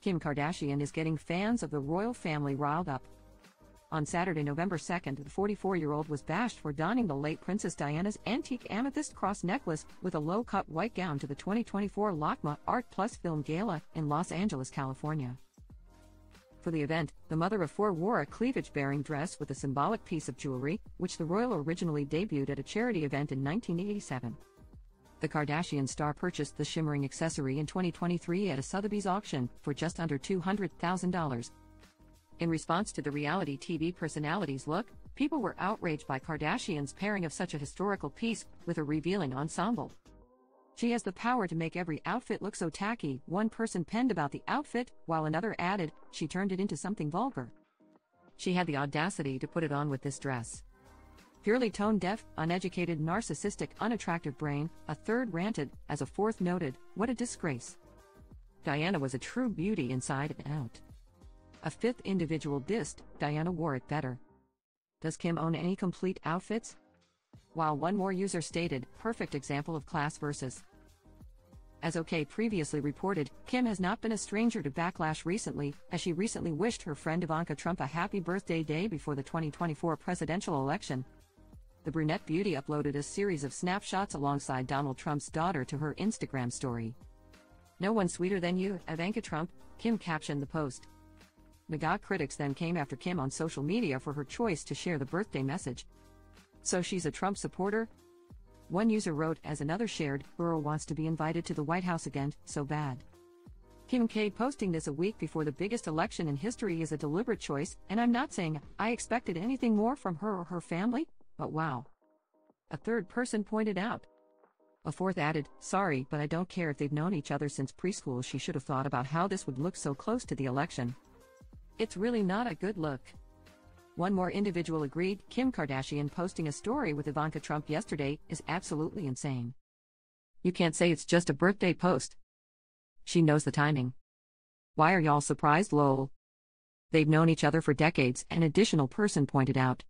Kim Kardashian is getting fans of the royal family riled up. On Saturday, November 2nd, the 44 year old was bashed for donning the late Princess Diana's antique amethyst cross necklace with a low cut white gown to the 2024 LACMA Art Plus Film Gala in Los Angeles, California. For the event, the mother of four wore a cleavage bearing dress with a symbolic piece of jewelry, which the royal originally debuted at a charity event in 1987. The Kardashian star purchased the shimmering accessory in 2023 at a Sotheby's auction for just under $200,000. In response to the reality TV personality's look, people were outraged by Kardashian's pairing of such a historical piece with a revealing ensemble. She has the power to make every outfit look so tacky, one person penned about the outfit, while another added, she turned it into something vulgar. She had the audacity to put it on with this dress. Purely tone deaf, uneducated, narcissistic, unattractive brain, a third ranted, as a fourth noted, what a disgrace. Diana was a true beauty inside and out. A fifth individual dissed, Diana wore it better. Does Kim own any complete outfits? While one more user stated, perfect example of class versus. As OK previously reported, Kim has not been a stranger to backlash recently, as she recently wished her friend Ivanka Trump a happy birthday day before the 2024 presidential election, the brunette beauty uploaded a series of snapshots alongside Donald Trump's daughter to her Instagram story. No one sweeter than you, Ivanka Trump, Kim captioned the post. MAGA critics then came after Kim on social media for her choice to share the birthday message. So she's a Trump supporter? One user wrote as another shared, Burrow wants to be invited to the White House again, so bad. Kim K posting this a week before the biggest election in history is a deliberate choice, and I'm not saying I expected anything more from her or her family, but wow. A third person pointed out. A fourth added, Sorry, but I don't care if they've known each other since preschool. She should have thought about how this would look so close to the election. It's really not a good look. One more individual agreed Kim Kardashian posting a story with Ivanka Trump yesterday is absolutely insane. You can't say it's just a birthday post. She knows the timing. Why are y'all surprised, lol? They've known each other for decades, an additional person pointed out.